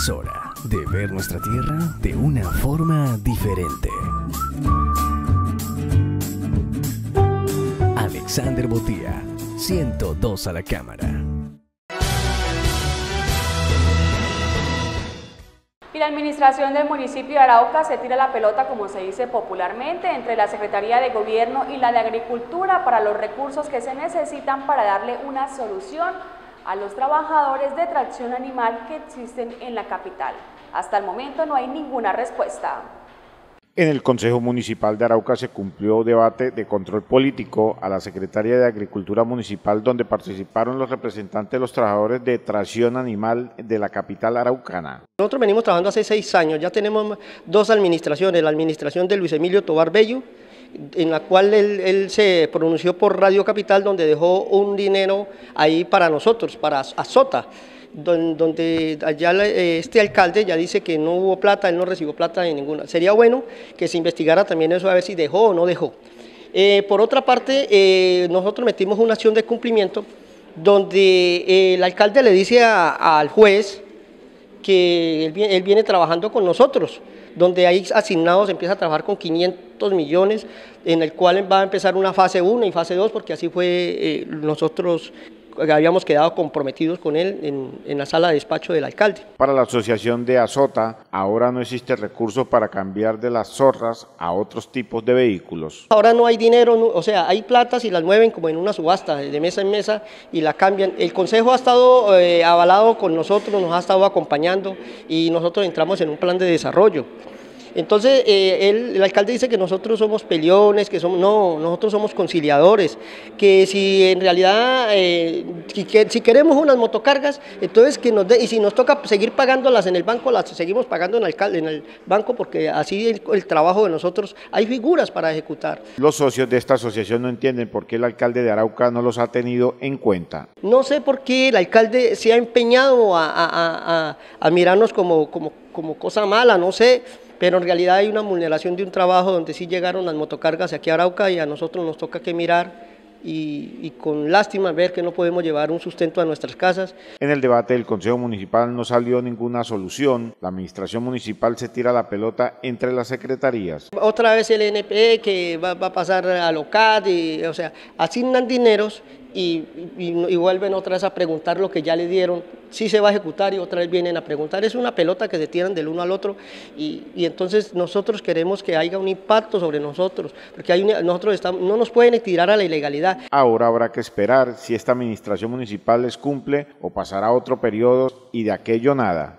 Es hora de ver nuestra tierra de una forma diferente. Alexander Botía, 102 a la cámara. Y la administración del municipio de Arauca se tira la pelota, como se dice popularmente, entre la Secretaría de Gobierno y la de Agricultura para los recursos que se necesitan para darle una solución a los trabajadores de tracción animal que existen en la capital. Hasta el momento no hay ninguna respuesta. En el Consejo Municipal de Arauca se cumplió debate de control político a la Secretaría de Agricultura Municipal donde participaron los representantes de los trabajadores de tracción animal de la capital araucana. Nosotros venimos trabajando hace seis años, ya tenemos dos administraciones, la administración de Luis Emilio Tobar Bello, en la cual él, se pronunció por Radio Capital donde dejó un dinero ahí para nosotros, para Azota donde allá eh, este alcalde ya dice que no hubo plata, él no recibió plata de ninguna. Sería bueno que se investigara también eso a ver si dejó o no dejó. Eh, por otra parte, eh, nosotros metimos una acción de cumplimiento donde el alcalde le dice al juez que él, viene trabajando con nosotros, donde hay asignados, empieza a trabajar con 500 millones, en el cual va a empezar una fase 1 y fase 2, porque así fue nosotros habíamos quedado comprometidos con él en, la sala de despacho del alcalde. Para la asociación de Azota, ahora no existe recurso para cambiar de las zorras a otros tipos de vehículos. Ahora no hay dinero, o sea, hay platas y las mueven como en una subasta, de mesa en mesa, y la cambian. El consejo ha estado eh, avalado con nosotros, nos ha estado acompañando y nosotros entramos en un plan de desarrollo. Entonces, eh, el alcalde dice que nosotros somos peleones, que somos, no, nosotros somos conciliadores, que si en realidad, eh, si, queremos unas motocargas, entonces que nos dé, y si nos toca seguir pagándolas en el banco, las seguimos pagando en el, en el banco, porque así el, el trabajo de nosotros, hay figuras para ejecutar. Los socios de esta asociación no entienden por qué el alcalde de Arauca no los ha tenido en cuenta. No sé por qué el alcalde se ha empeñado a, a, a, a mirarnos como, como, como cosa mala, no sé pero en realidad hay una vulneración de un trabajo donde sí llegaron las motocargas aquí a Arauca y a nosotros nos toca que mirar y, con lástima ver que no podemos llevar un sustento a nuestras casas. En el debate del Consejo Municipal no salió ninguna solución. La Administración Municipal se tira la pelota entre las secretarías. Otra vez el NPE que va, a pasar a LOCAD, y, o sea, asignan dineros y, y, vuelven otra vez a preguntar lo que ya le dieron, si se va a ejecutar y otra vez vienen a preguntar. Es una pelota que se tiran del uno al otro y, entonces nosotros queremos que haya un impacto sobre nosotros, porque hay nosotros estamos, no nos pueden tirar a la ilegalidad. Ahora habrá que esperar si esta administración municipal les cumple o pasará otro periodo y de aquello nada.